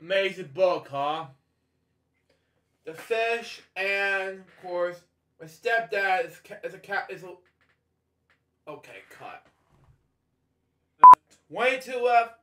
amazing book, huh? The fish, and of course, my stepdad is, is a cat. Is a okay. Cut. Twenty-two left.